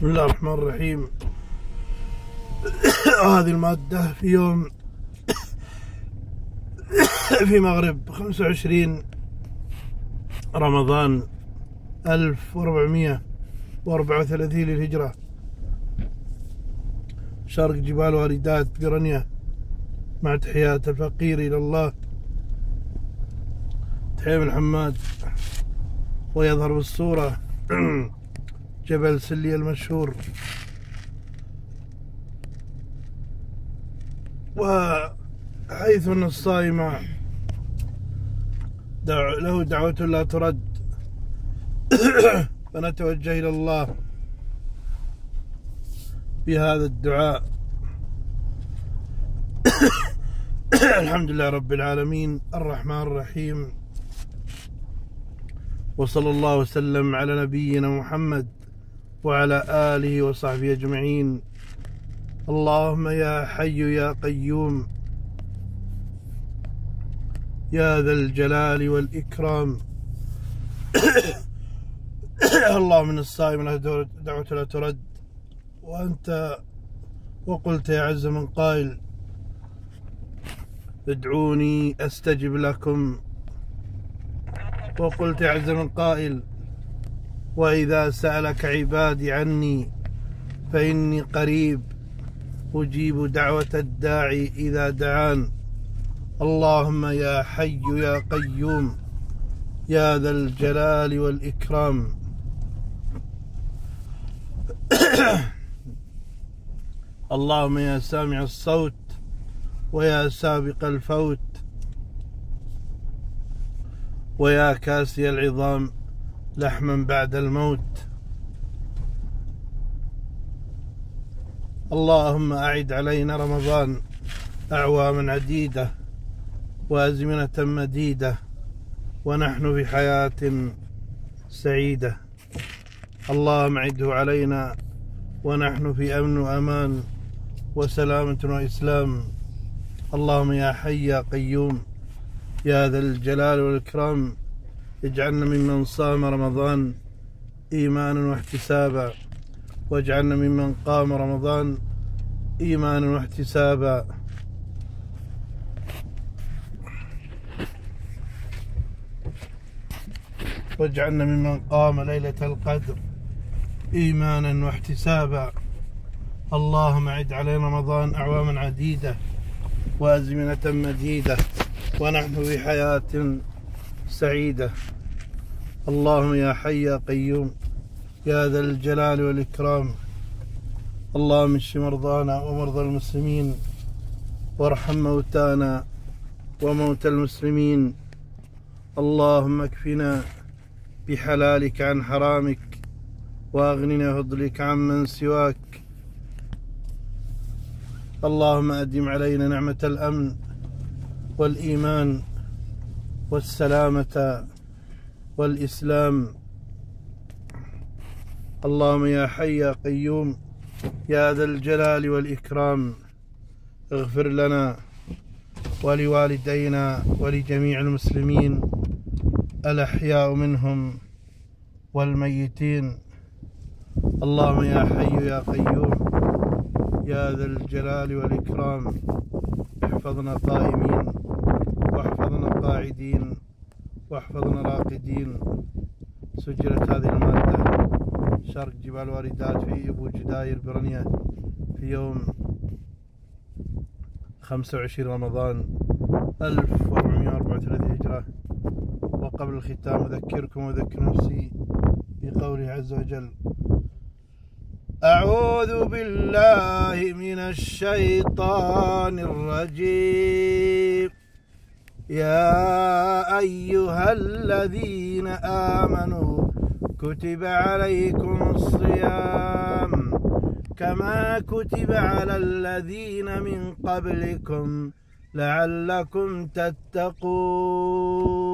بسم الله الرحمن الرحيم. هذه المادة في يوم في مغرب 25 رمضان 1434 للهجرة. شرق جبال واردات برنية مع تحيات الفقير إلى الله. تحية من حماد. ويظهر بالصورة. جبل سلي المشهور. وحيث أن الصائم له دعوة لا ترد. فنتوجه إلى الله بهذا الدعاء. الحمد لله رب العالمين الرحمن الرحيم. وصلى الله وسلم على نبينا محمد. وعلى آله وصحبه أجمعين. اللهم يا حي يا قيوم. يا ذا الجلال والإكرام. الله من الصائم له دعوة لا ترد. وأنت وقلت يا عز من قائل ادعوني أستجب لكم. وقلت يا عز من قائل وإذا سألك عبادي عني فإني قريب أجيب دعوة الداعي إذا دعان. اللهم يا حي يا قيوم يا ذا الجلال والإكرام. اللهم يا سامع الصوت ويا سابق الفوت ويا كاسي العظام. لحما بعد الموت. اللهم أعد علينا رمضان أعواما عديدة وأزمنة مديدة ونحن في حياة سعيدة. اللهم أعده علينا ونحن في أمن وأمان وسلامة وإسلام. اللهم يا حي يا قيوم يا ذا الجلال والإكرام اجعلنا ممن صام رمضان إيمانا واحتسابا. واجعلنا ممن قام رمضان إيمانا واحتسابا. واجعلنا ممن قام ليلة القدر إيمانا واحتسابا. اللهم عد علينا رمضان أعواما عديدة وأزمنة مديدة ونحن في حياة سعيدة. اللهم يا حي يا قيوم يا ذا الجلال والإكرام. اللهم اشف مرضانا ومرضى المسلمين وارحم موتانا وموتى المسلمين. اللهم اكفنا بحلالك عن حرامك واغننا بفضلك عمن سواك. اللهم أدم علينا نعمة الأمن والإيمان. والسلامة والإسلام. اللهم يا حي يا قيوم يا ذا الجلال والإكرام اغفر لنا ولوالدينا ولجميع المسلمين الأحياء منهم والميتين. اللهم يا حي يا قيوم يا ذا الجلال والإكرام احفظنا قائمين. وأحفظنا قاعدين وأحفظنا راقدين سجلت هذه المادة. شرق جبال واردات في أبو جداير برنية في يوم 25 رمضان 1434 هجرة. وقبل الختام أذكركم وأذكر نفسي بقوله عز وجل أعوذ بالله من الشيطان الرجيم. يا أيها الذين آمنوا كتب عليكم الصيام كما كتب على الذين من قبلكم لعلكم تتقون.